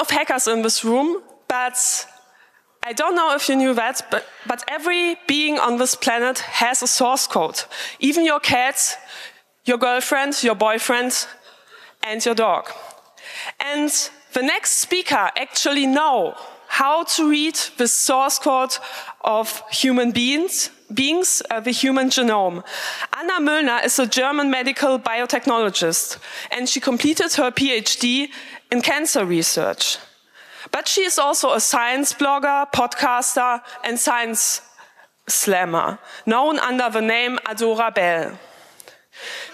of hackers in this room, but I don't know if you knew that, but, but every being on this planet has a source code. Even your cat, your girlfriend, your boyfriend, and your dog. And the next speaker actually know how to read the source code of human beings, beings uh, the human genome. Anna Müllner is a German medical biotechnologist, and she completed her PhD in cancer research. But she is also a science blogger, podcaster, and science slammer, known under the name Adora Belle.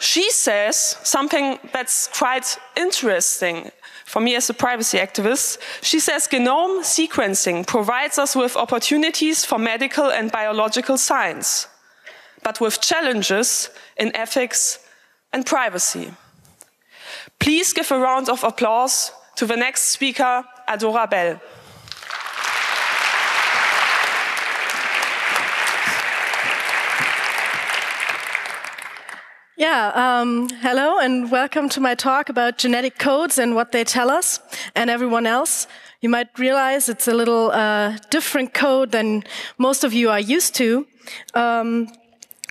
She says something that's quite interesting for me as a privacy activist. She says genome sequencing provides us with opportunities for medical and biological science, but with challenges in ethics and privacy. Please give a round of applause to the next speaker, Adora Belle. Yeah, um, hello and welcome to my talk about genetic codes and what they tell us and everyone else. You might realize it's a little uh, different code than most of you are used to. Um,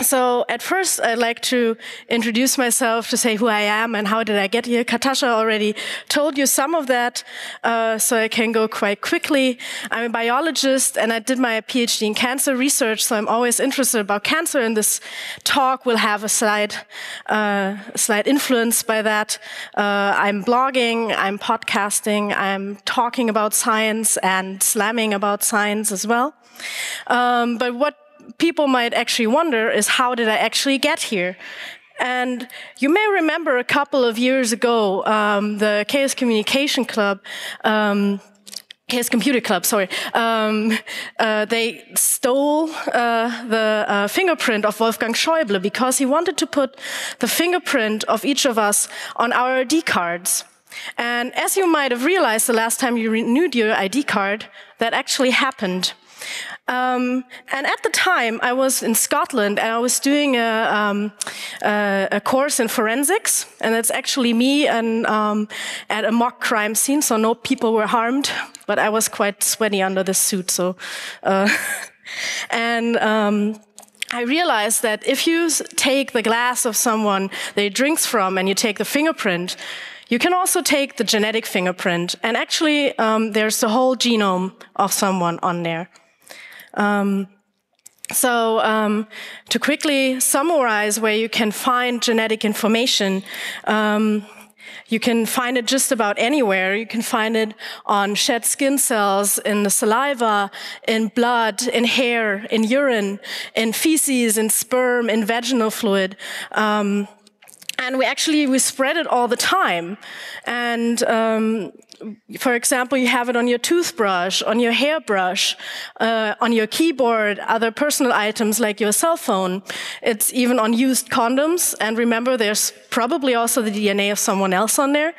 so at first, I'd like to introduce myself to say who I am and how did I get here. Katasha already told you some of that, uh, so I can go quite quickly. I'm a biologist and I did my PhD in cancer research, so I'm always interested about cancer. And this talk will have a slight, uh, slight influence by that. Uh, I'm blogging, I'm podcasting, I'm talking about science and slamming about science as well. Um, but what people might actually wonder is how did I actually get here? And you may remember a couple of years ago, um, the Chaos Communication Club, um, Chaos Computer Club, sorry, um, uh, they stole uh, the uh, fingerprint of Wolfgang Schäuble because he wanted to put the fingerprint of each of us on our ID cards. And as you might have realized the last time you renewed your ID card, that actually happened. Um, and at the time, I was in Scotland and I was doing a, um, a, a course in forensics, and it's actually me and um, at a mock crime scene, so no people were harmed, but I was quite sweaty under the suit, so. Uh, and um, I realized that if you take the glass of someone they drinks from and you take the fingerprint, you can also take the genetic fingerprint, and actually, um, there's the whole genome of someone on there. Um, so um, to quickly summarize where you can find genetic information, um, you can find it just about anywhere. You can find it on shed skin cells, in the saliva, in blood, in hair, in urine, in feces, in sperm, in vaginal fluid. Um, and we actually we spread it all the time and um, for example, you have it on your toothbrush, on your hairbrush, uh, on your keyboard, other personal items like your cell phone. It's even on used condoms. And remember, there's probably also the DNA of someone else on there.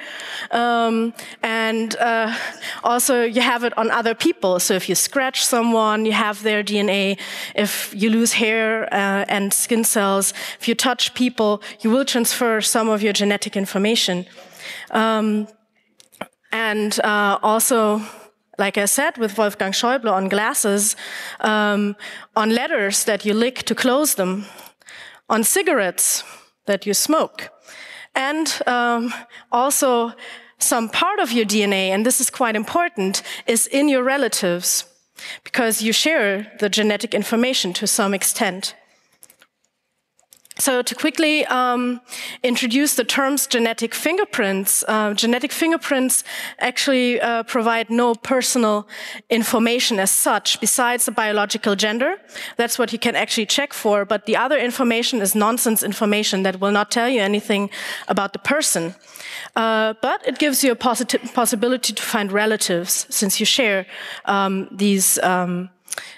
Um, and uh, also, you have it on other people. So if you scratch someone, you have their DNA. If you lose hair uh, and skin cells, if you touch people, you will transfer some of your genetic information. Um, and uh, also, like I said, with Wolfgang Schäuble on glasses, um, on letters that you lick to close them, on cigarettes that you smoke, and um, also some part of your DNA, and this is quite important, is in your relatives because you share the genetic information to some extent. So to quickly um, introduce the terms genetic fingerprints, uh, genetic fingerprints actually uh, provide no personal information as such besides the biological gender. That's what you can actually check for, but the other information is nonsense information that will not tell you anything about the person. Uh, but it gives you a possibility to find relatives since you share um, these, um,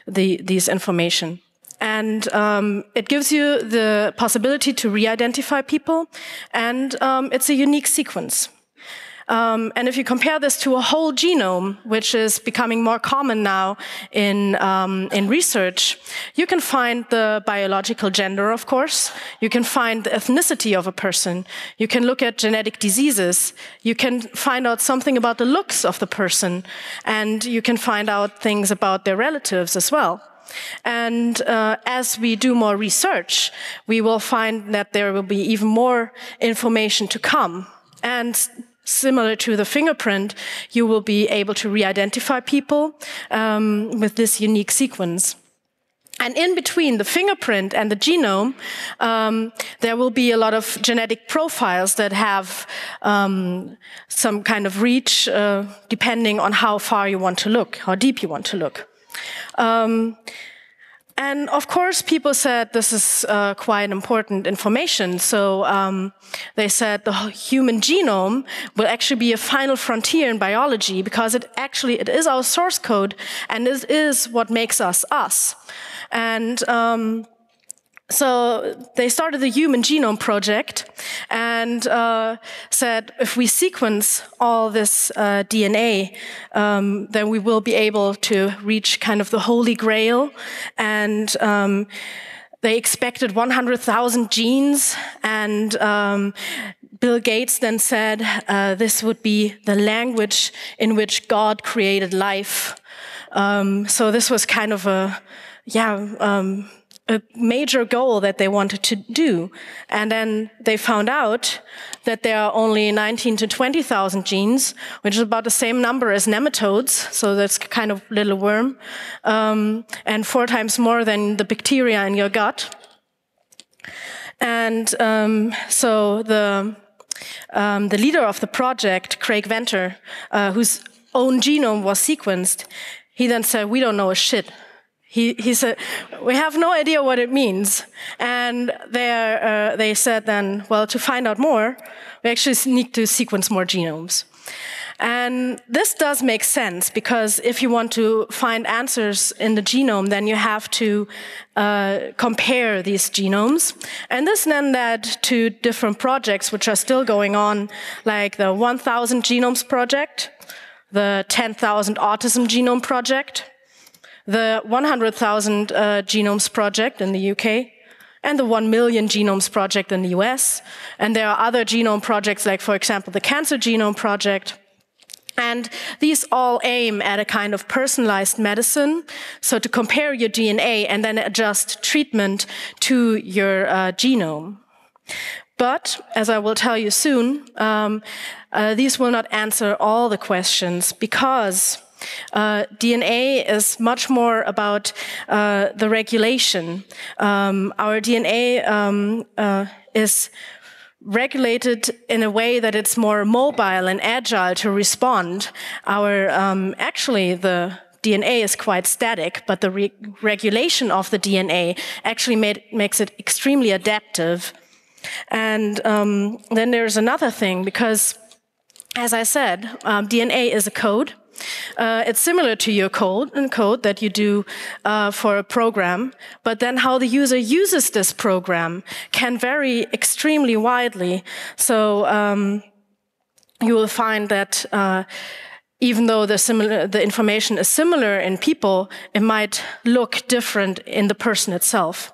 the, these information. And um, it gives you the possibility to re-identify people, and um, it's a unique sequence. Um, and if you compare this to a whole genome, which is becoming more common now in, um, in research, you can find the biological gender, of course. You can find the ethnicity of a person. You can look at genetic diseases. You can find out something about the looks of the person. And you can find out things about their relatives as well. And uh, as we do more research, we will find that there will be even more information to come. And similar to the fingerprint, you will be able to re-identify people um, with this unique sequence. And in between the fingerprint and the genome, um, there will be a lot of genetic profiles that have um, some kind of reach, uh, depending on how far you want to look, how deep you want to look. Um, and of course, people said this is uh, quite important information. So um, they said the human genome will actually be a final frontier in biology because it actually it is our source code and it is what makes us us. And um, so they started the Human Genome Project and uh, said if we sequence all this uh, DNA, um, then we will be able to reach kind of the holy grail. And um, they expected 100,000 genes, and um, Bill Gates then said uh, this would be the language in which God created life. Um, so this was kind of a yeah um, a major goal that they wanted to do. And then they found out that there are only 19 to 20,000 genes, which is about the same number as nematodes. So that's kind of little worm. Um, and four times more than the bacteria in your gut. And um, so the, um, the leader of the project, Craig Venter, uh, whose own genome was sequenced, he then said, we don't know a shit he, he said, we have no idea what it means. And uh, they said then, well, to find out more, we actually need to sequence more genomes. And this does make sense because if you want to find answers in the genome, then you have to uh, compare these genomes. And this then led to different projects which are still going on, like the 1000 Genomes Project, the 10,000 Autism Genome Project, the 100,000 uh, Genomes Project in the UK, and the 1 million genomes project in the US. And there are other genome projects, like, for example, the Cancer Genome Project. And these all aim at a kind of personalized medicine. So to compare your DNA and then adjust treatment to your uh, genome. But, as I will tell you soon, um, uh, these will not answer all the questions because uh, DNA is much more about uh, the regulation. Um, our DNA um, uh, is regulated in a way that it's more mobile and agile to respond. Our um, actually the DNA is quite static, but the re regulation of the DNA actually made, makes it extremely adaptive. And um, then there's another thing because, as I said, um, DNA is a code. Uh, it's similar to your code and code that you do uh, for a program, but then how the user uses this program can vary extremely widely. So um, you will find that. Uh, even though the, similar, the information is similar in people, it might look different in the person itself.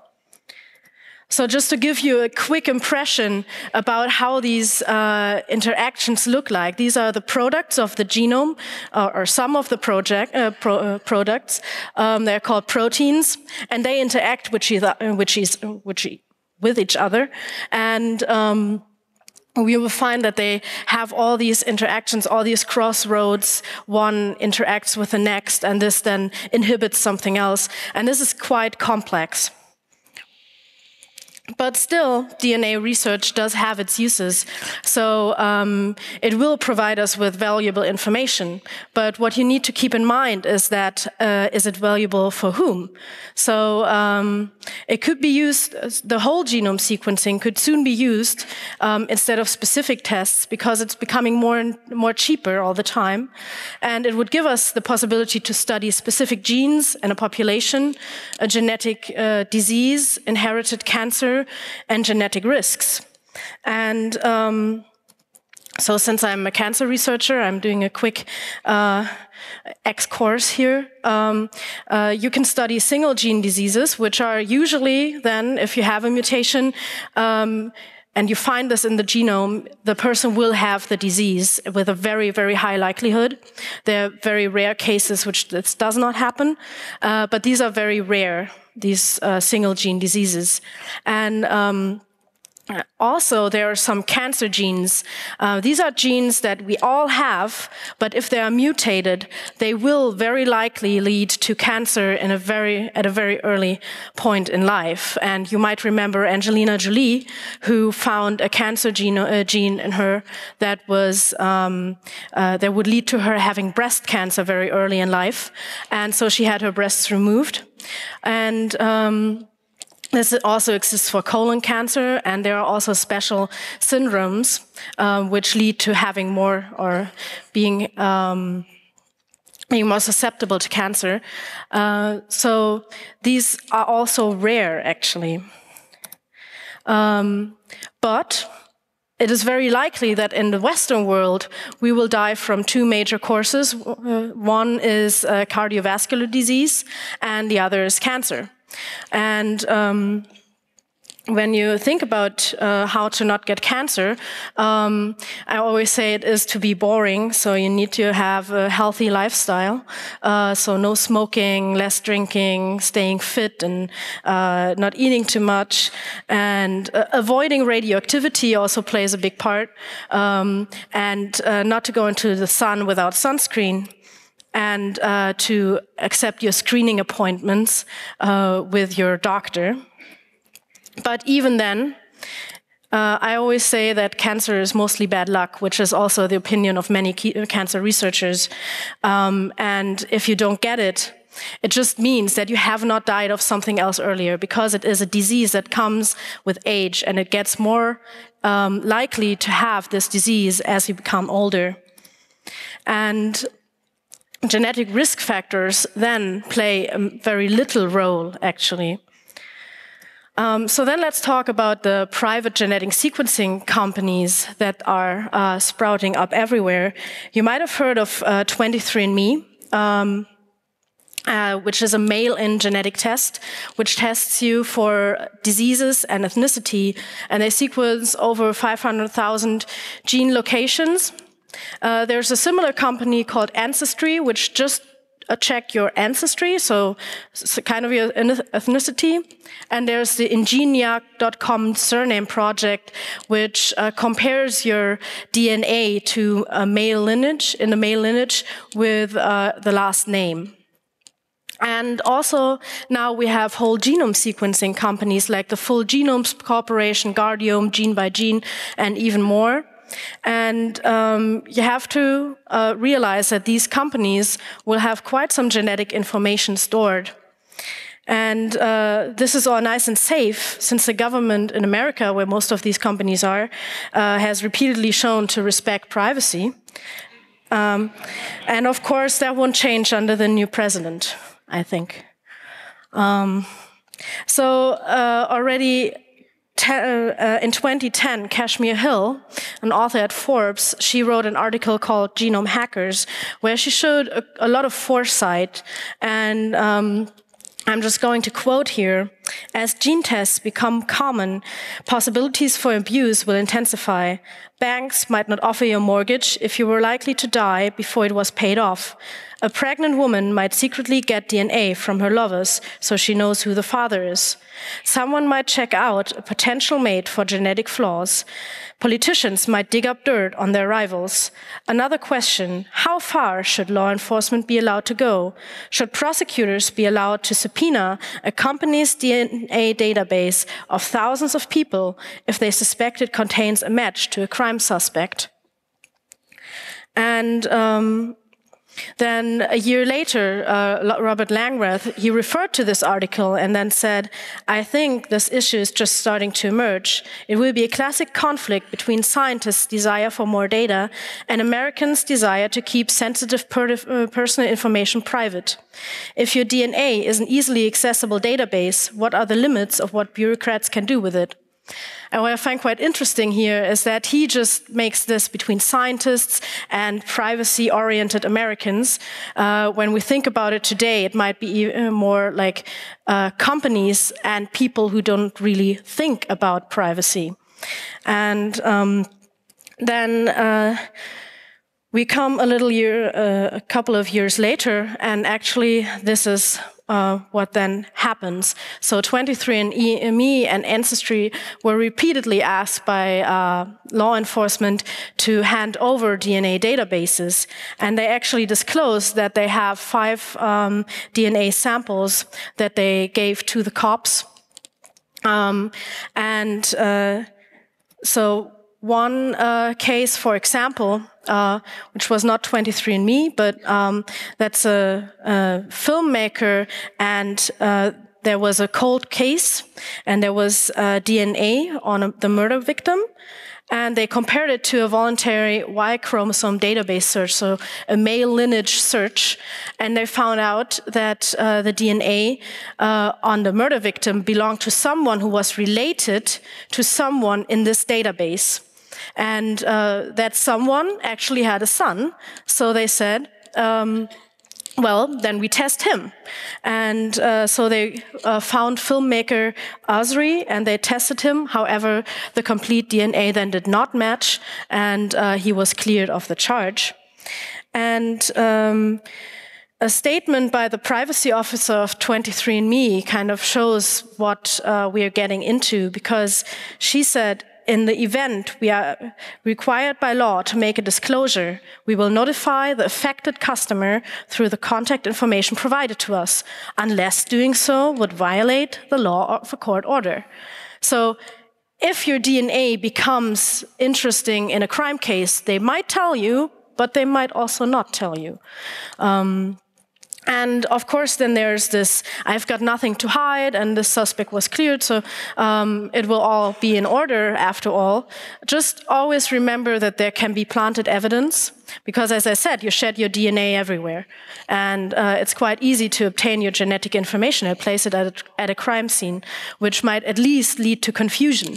So just to give you a quick impression about how these uh, interactions look like, these are the products of the genome, or, or some of the project, uh, pro, uh, products. Um, they're called proteins, and they interact with, which is, which, with each other. And um, we will find that they have all these interactions, all these crossroads. One interacts with the next, and this then inhibits something else. And this is quite complex. But still, DNA research does have its uses. So um, it will provide us with valuable information. But what you need to keep in mind is that uh, is it valuable for whom? So um, it could be used, the whole genome sequencing could soon be used um, instead of specific tests because it's becoming more and more cheaper all the time. And it would give us the possibility to study specific genes in a population, a genetic uh, disease, inherited cancer, and genetic risks. And um, So since I'm a cancer researcher, I'm doing a quick uh, X course here. Um, uh, you can study single gene diseases, which are usually then, if you have a mutation, um, and you find this in the genome, the person will have the disease with a very, very high likelihood. There are very rare cases which this does not happen, uh, but these are very rare, these uh, single gene diseases. And um, also, there are some cancer genes. Uh, these are genes that we all have, but if they are mutated, they will very likely lead to cancer in a very, at a very early point in life. And you might remember Angelina Jolie, who found a cancer gene, uh, gene in her that was um, uh, that would lead to her having breast cancer very early in life, and so she had her breasts removed. And um, this also exists for colon cancer, and there are also special syndromes um, which lead to having more or being um, being more susceptible to cancer. Uh, so these are also rare, actually. Um, but it is very likely that in the Western world, we will die from two major causes. Uh, one is uh, cardiovascular disease, and the other is cancer. And um, when you think about uh, how to not get cancer, um, I always say it is to be boring. So you need to have a healthy lifestyle. Uh, so no smoking, less drinking, staying fit, and uh, not eating too much, and uh, avoiding radioactivity also plays a big part. Um, and uh, not to go into the sun without sunscreen and uh, to accept your screening appointments uh, with your doctor. But even then, uh, I always say that cancer is mostly bad luck, which is also the opinion of many cancer researchers. Um, and if you don't get it, it just means that you have not died of something else earlier because it is a disease that comes with age and it gets more um, likely to have this disease as you become older. And genetic risk factors then play a very little role, actually. Um, so then let's talk about the private genetic sequencing companies that are uh, sprouting up everywhere. You might have heard of uh, 23andMe. Um, uh, which is a mail-in genetic test, which tests you for diseases and ethnicity, and they sequence over 500,000 gene locations. Uh, there's a similar company called Ancestry, which just check your ancestry, so, so, kind of your ethnicity. And there's the Ingeniac.com surname project, which uh, compares your DNA to a male lineage, in the male lineage, with uh, the last name. And also now we have whole genome sequencing companies like the Full Genomes Corporation, Guardiome, Gene by Gene, and even more. And um, you have to uh, realize that these companies will have quite some genetic information stored. And uh, this is all nice and safe since the government in America, where most of these companies are, uh, has repeatedly shown to respect privacy. Um, and of course, that won't change under the new president, I think. Um, so uh, already uh, in 2010, Kashmir Hill, an author at Forbes, she wrote an article called Genome Hackers, where she showed a, a lot of foresight. And um, I'm just going to quote here As gene tests become common, possibilities for abuse will intensify. Banks might not offer you a mortgage if you were likely to die before it was paid off. A pregnant woman might secretly get DNA from her lovers so she knows who the father is. Someone might check out a potential mate for genetic flaws. Politicians might dig up dirt on their rivals. Another question, how far should law enforcement be allowed to go? Should prosecutors be allowed to subpoena a company's DNA database of thousands of people if they suspect it contains a match to a crime suspect? And um, then a year later, uh, Robert Langreth, he referred to this article and then said, I think this issue is just starting to emerge. It will be a classic conflict between scientists' desire for more data and Americans' desire to keep sensitive per uh, personal information private. If your DNA is an easily accessible database, what are the limits of what bureaucrats can do with it? And what I find quite interesting here is that he just makes this between scientists and privacy oriented Americans. Uh, when we think about it today, it might be more like uh, companies and people who don't really think about privacy. And um, then uh, we come a little year, uh, a couple of years later, and actually, this is uh, what then happens. So 23andMe and Ancestry were repeatedly asked by uh, law enforcement to hand over DNA databases, and they actually disclosed that they have five um, DNA samples that they gave to the cops. Um, and uh, so one uh, case, for example, uh, which was not 23andMe, but um, that's a, a, filmmaker, and uh, there was a cold case, and there was uh, DNA on a, the murder victim, and they compared it to a voluntary Y chromosome database search, so a male lineage search, and they found out that uh, the DNA uh, on the murder victim belonged to someone who was related to someone in this database. And uh, that someone actually had a son. So they said, um, well, then we test him. And uh, so they uh, found filmmaker Usry and they tested him. However, the complete DNA then did not match and uh, he was cleared of the charge. And um, a statement by the privacy officer of 23andMe kind of shows what uh, we are getting into because she said, in the event we are required by law to make a disclosure, we will notify the affected customer through the contact information provided to us, unless doing so would violate the law of a court order. So if your DNA becomes interesting in a crime case, they might tell you, but they might also not tell you. Um, and of course, then there's this I've got nothing to hide, and the suspect was cleared, so um, it will all be in order after all. Just always remember that there can be planted evidence, because as I said, you shed your DNA everywhere. And uh, it's quite easy to obtain your genetic information and place it at a, at a crime scene, which might at least lead to confusion.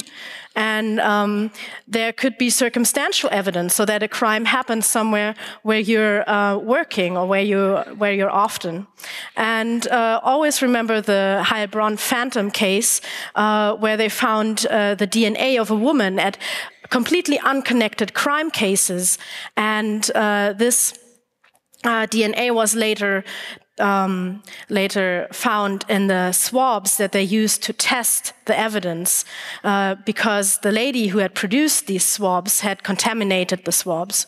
And um, there could be circumstantial evidence so that a crime happens somewhere where you're uh, working or where, you, where you're often. And uh, always remember the Heilbronn Phantom case uh, where they found uh, the DNA of a woman at completely unconnected crime cases. And uh, this uh, DNA was later um, later found in the swabs that they used to test the evidence uh, because the lady who had produced these swabs had contaminated the swabs.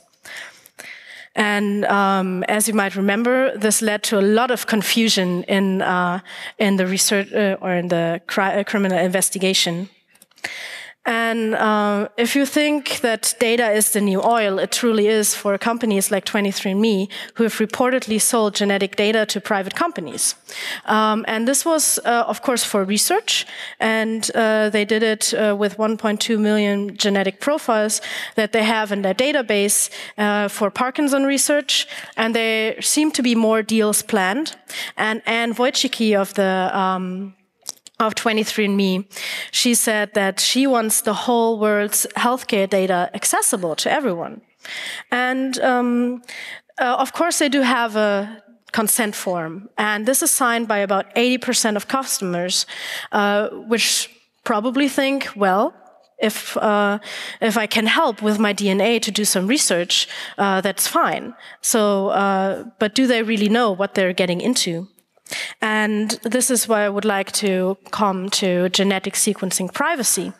And um, as you might remember, this led to a lot of confusion in, uh, in the research uh, or in the cri criminal investigation. And uh, if you think that data is the new oil, it truly is for companies like 23andMe, who have reportedly sold genetic data to private companies. Um, and this was, uh, of course, for research, and uh, they did it uh, with 1.2 million genetic profiles that they have in their database uh, for Parkinson research. And there seem to be more deals planned. And Anne Wojcicki of the um, of 23andMe, she said that she wants the whole world's healthcare data accessible to everyone. And um, uh, of course, they do have a consent form, and this is signed by about 80% of customers, uh, which probably think, well, if uh, if I can help with my DNA to do some research, uh, that's fine. So, uh, but do they really know what they're getting into? And this is why I would like to come to genetic sequencing privacy.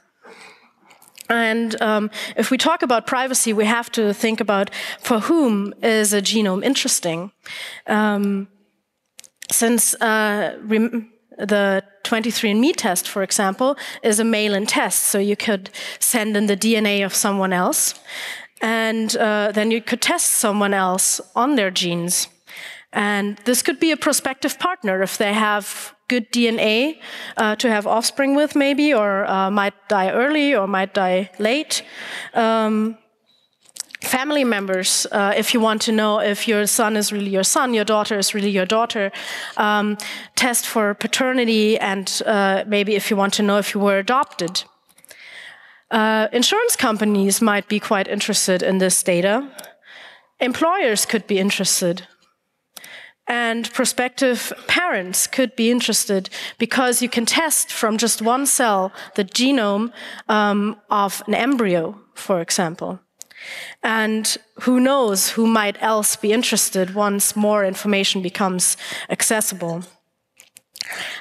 And um, if we talk about privacy, we have to think about for whom is a genome interesting. Um, since uh, the 23andMe test, for example, is a mail-in test, so you could send in the DNA of someone else, and uh, then you could test someone else on their genes. And this could be a prospective partner if they have good DNA uh, to have offspring with, maybe, or uh, might die early or might die late. Um, family members, uh, if you want to know if your son is really your son, your daughter is really your daughter, um, test for paternity, and uh, maybe if you want to know if you were adopted. Uh, insurance companies might be quite interested in this data. Employers could be interested. And prospective parents could be interested because you can test from just one cell the genome um, of an embryo, for example. And who knows who might else be interested once more information becomes accessible.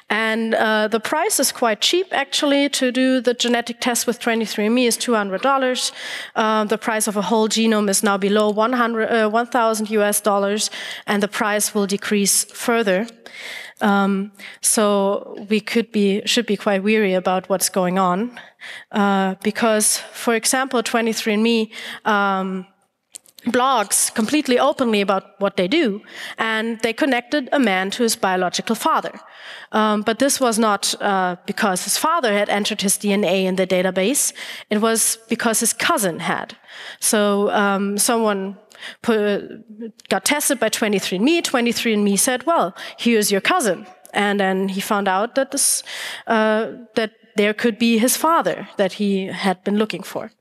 And uh, the price is quite cheap, actually, to do the genetic test with 23andMe is $200. Uh, the price of a whole genome is now below 100, uh, 1,000 US dollars, and the price will decrease further. Um, so we could be, should be quite weary about what's going on. Uh, because, for example, 23andMe, um, blogs completely openly about what they do, and they connected a man to his biological father. Um, but this was not uh, because his father had entered his DNA in the database, it was because his cousin had. So um, someone put, got tested by 23andMe, 23andMe said, well, here's your cousin. And then he found out that, this, uh, that there could be his father that he had been looking for.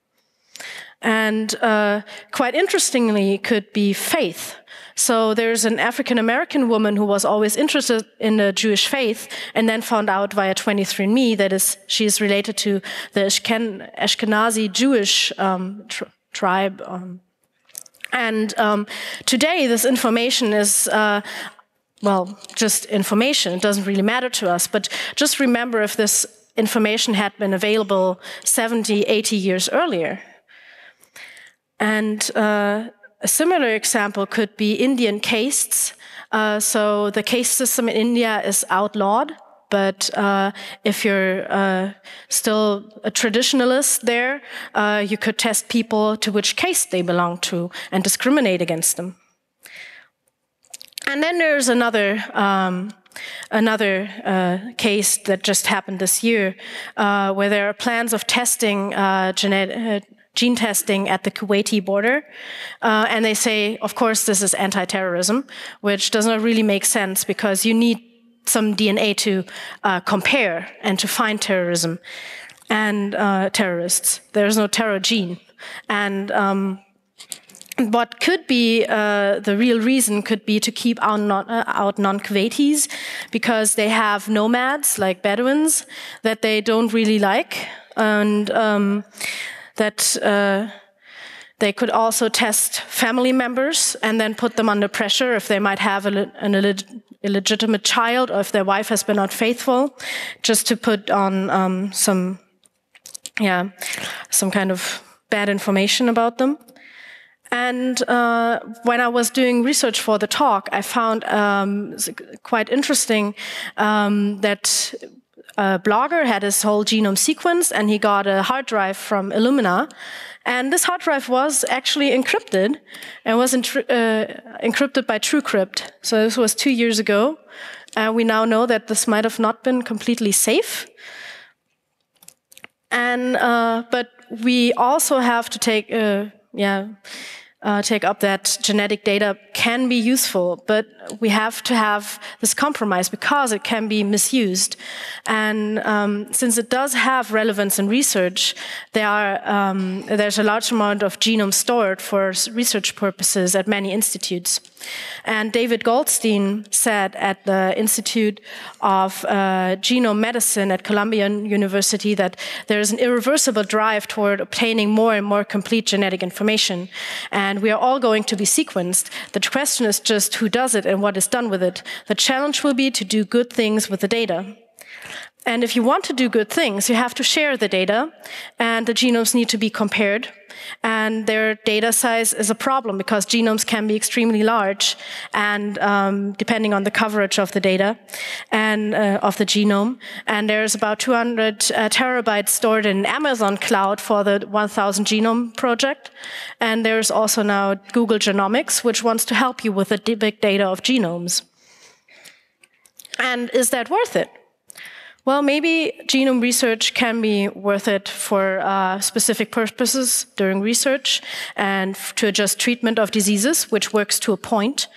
And uh, quite interestingly, could be faith. So there's an African American woman who was always interested in the Jewish faith and then found out via 23andMe that is, she is related to the Ashkenazi Jewish um, tr tribe. Um. and um, today, this information is uh, well, just information. It doesn't really matter to us. But just remember if this information had been available 70, 80 years earlier, and uh, a similar example could be Indian castes. Uh, so the caste system in India is outlawed, but uh, if you're uh, still a traditionalist there, uh, you could test people to which caste they belong to and discriminate against them. And then there's another um, another uh, case that just happened this year, uh, where there are plans of testing uh, genetic gene testing at the Kuwaiti border. Uh, and they say, of course, this is anti terrorism, which does not really make sense because you need some DNA to uh, compare and to find terrorism and uh, terrorists. There's no terror gene. And um, what could be uh, the real reason could be to keep out, non, uh, out non-Kuwaitis because they have nomads like Bedouins that they don't really like. And um, that uh, they could also test family members and then put them under pressure if they might have a, an illegitimate child or if their wife has been unfaithful, just to put on um, some, yeah, some kind of bad information about them. And uh, when I was doing research for the talk, I found um, quite interesting um, that a blogger had his whole genome sequenced and he got a hard drive from Illumina. And this hard drive was actually encrypted and was uh, encrypted by TrueCrypt. So this was two years ago. Uh, we now know that this might have not been completely safe. And, uh, but we also have to take, uh, yeah, uh, take up that genetic data can be useful, but we have to have this compromise because it can be misused. And um, since it does have relevance in research, there are, um, there's a large amount of genome stored for research purposes at many institutes. And David Goldstein said at the Institute of uh, Genome Medicine at Columbia University that there is an irreversible drive toward obtaining more and more complete genetic information. And we are all going to be sequenced. The question is just who does it and what is done with it. The challenge will be to do good things with the data. And if you want to do good things, you have to share the data, and the genomes need to be compared. And their data size is a problem because genomes can be extremely large, and um, depending on the coverage of the data and uh, of the genome. And there's about 200 uh, terabytes stored in Amazon cloud for the 1000 genome project. And there's also now Google Genomics, which wants to help you with the big data of genomes. And is that worth it? Well, maybe genome research can be worth it for uh, specific purposes during research and to adjust treatment of diseases, which works to a point.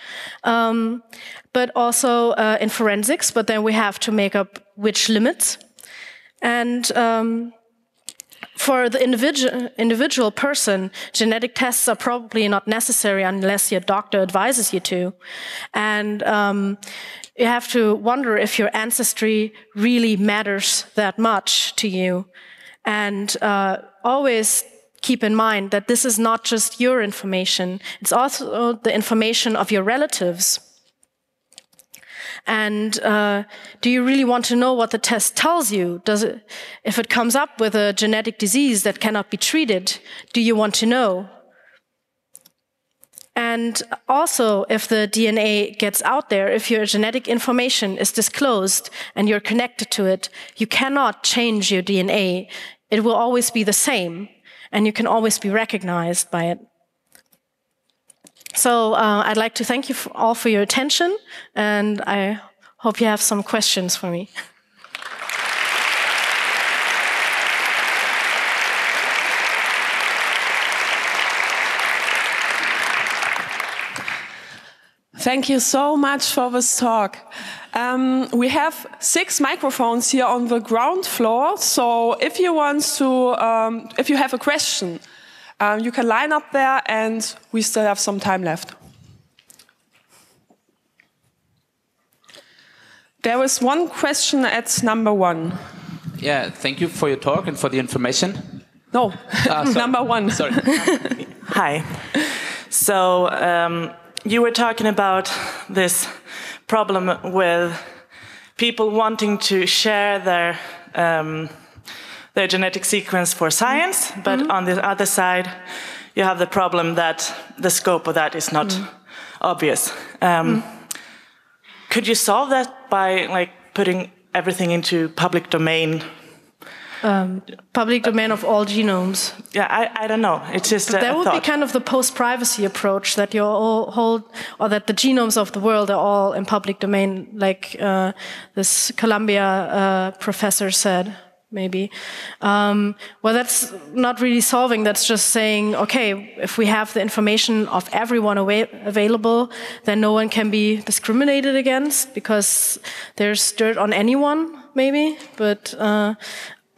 Um, but also uh, in forensics, but then we have to make up which limits. And um, for the individual, individual person, genetic tests are probably not necessary unless your doctor advises you to. And um, you have to wonder if your ancestry really matters that much to you. And uh, always keep in mind that this is not just your information, it's also the information of your relatives. And uh, do you really want to know what the test tells you? Does it, if it comes up with a genetic disease that cannot be treated, do you want to know? And also, if the DNA gets out there, if your genetic information is disclosed and you're connected to it, you cannot change your DNA. It will always be the same, and you can always be recognized by it. So uh, I'd like to thank you for all for your attention, and I hope you have some questions for me. Thank you so much for this talk. Um, we have six microphones here on the ground floor. So if you want to, um, if you have a question, um, you can line up there and we still have some time left. There was one question at number one. Yeah, thank you for your talk and for the information. No, Ah, number one. Sorry. Hi. So um, you were talking about this problem with people wanting to share their um, their genetic sequence for science, but on the other side, you have the problem that the scope of that is not obvious. Um, Could you solve that by like putting everything into public domain? Public domain of all genomes. Yeah, I, I don't know. It's just That would thought. be kind of the post-privacy approach that you all hold, or that the genomes of the world are all in public domain, like uh, this Columbia uh, professor said. Maybe. Um, well, that's not really solving. That's just saying, okay, if we have the information of everyone available, then no one can be discriminated against because there's dirt on anyone, maybe. But uh,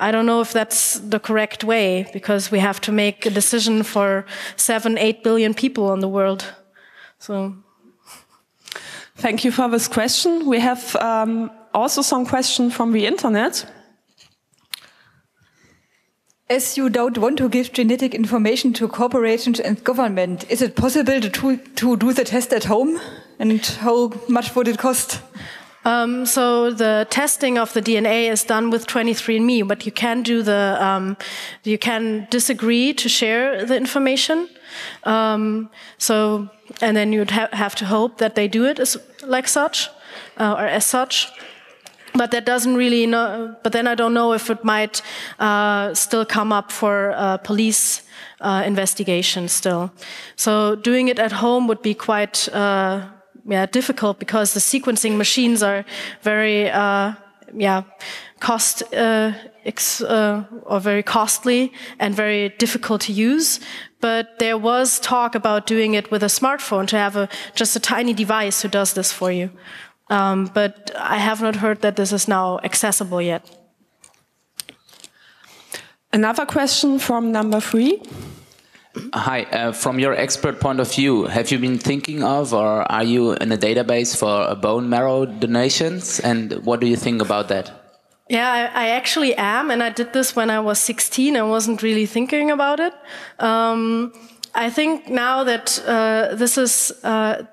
I don't know if that's the correct way because we have to make a decision for seven, eight billion people in the world. So Thank you for this question. We have um, also some question from the internet. As you don't want to give genetic information to corporations and government, is it possible to, to, to do the test at home? And how much would it cost? Um, so the testing of the DNA is done with 23andMe, but you can do the, um, you can disagree to share the information. Um, so, and then you'd ha have to hope that they do it as like such, uh, or as such. But that doesn't really know, but then I don't know if it might, uh, still come up for, uh, police, uh, investigation still. So doing it at home would be quite, uh, yeah, difficult because the sequencing machines are very, uh, yeah, cost, uh, uh, or very costly and very difficult to use. But there was talk about doing it with a smartphone to have a, just a tiny device who does this for you. Um, but I have not heard that this is now accessible yet. Another question from number three. Hi, uh, from your expert point of view, have you been thinking of or are you in a database for uh, bone marrow donations? And what do you think about that? Yeah, I, I actually am, and I did this when I was 16 I wasn't really thinking about it. Um, I think now that uh, this is. Uh,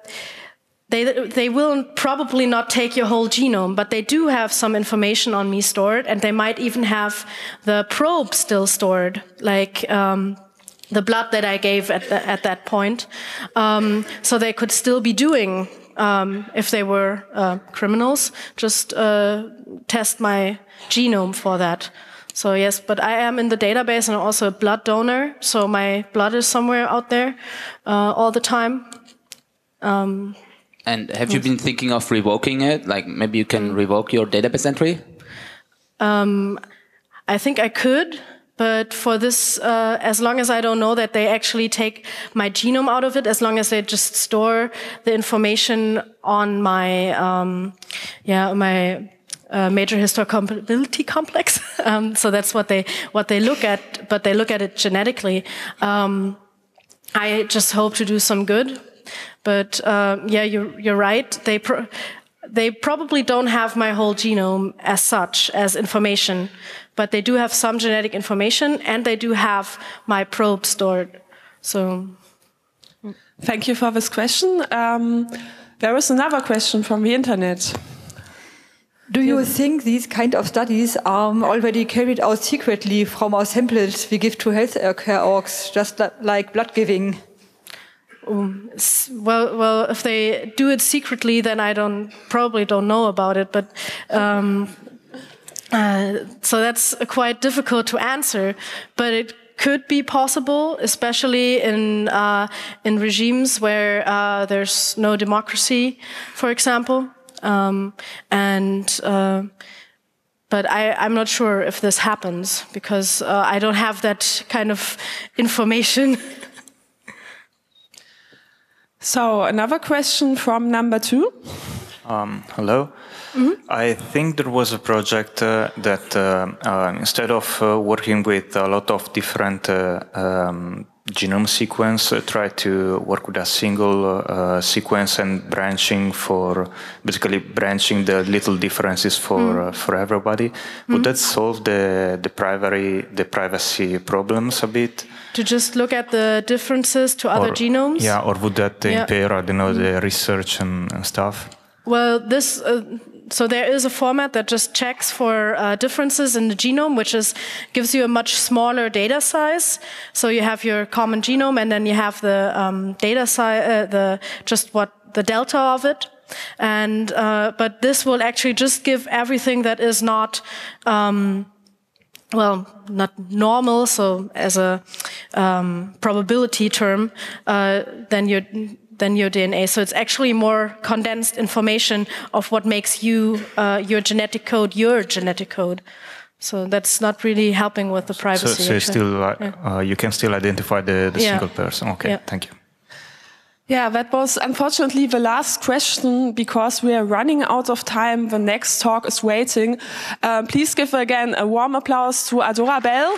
they, they will probably not take your whole genome, but they do have some information on me stored, and they might even have the probe still stored, like um, the blood that I gave at, the, at that point. Um, so they could still be doing, um, if they were uh, criminals, just uh, test my genome for that. So yes, but I am in the database and also a blood donor, so my blood is somewhere out there uh, all the time. And have you been thinking of revoking it? Like maybe you can revoke your database entry? I think I could, but for this, uh, as long as I don't know that they actually take my genome out of it, as long as they just store the information on my, um, yeah, my uh, major histocompatibility complex. um, so that's what they what they look at, but they look at it genetically. Um, I just hope to do some good, but uh, yeah, you're you're right. They. Pro they probably don't have my whole genome as such as information, but they do have some genetic information and they do have my probe stored. So. Thank you for this question. Um, there is another question from the internet. Do you think these kind of studies are already carried out secretly from our samples we give to healthcare orgs, just like blood giving? Um, well, well, if they do it secretly, then I don't probably don't know about it. But um, uh, so that's quite difficult to answer. But it could be possible, especially in uh, in regimes where uh, there's no democracy, for example, um, and. Uh, but I, am not sure if this happens because uh, I don't have that kind of information. So another question from number two. Um, hello. Mm -hmm. I think there was a project uh, that uh, uh, instead of uh, working with a lot of different uh, um, genome sequence, uh, try to work with a single sequence and branching for basically branching the little differences for mm. for everybody. Mm -hmm. Would that solve the the privacy the privacy problems a bit? to just look at the differences to other or, genomes? Yeah, or would that yeah. impair, I don't know, the research and, and stuff? Well, this. Uh, so there is a format that just checks for uh, differences in the genome, which is gives you a much smaller data size. So you have your common genome, and then you have the um, data size, uh, the just what the delta of it. And uh, but this will actually just give everything that is not. Um, well, not normal, so as a um, probability term, uh, than your than your DNA. So it's actually more condensed information of what makes you uh, your genetic code your genetic code. So that's not really helping with the privacy. So, so still, uh, yeah. Uh, you can still identify the, the yeah. single person. Okay, yeah. thank you. Yeah, that was unfortunately the last question because we are running out of time. The next talk is waiting. Uh, please give again a warm applause to Adora Belle.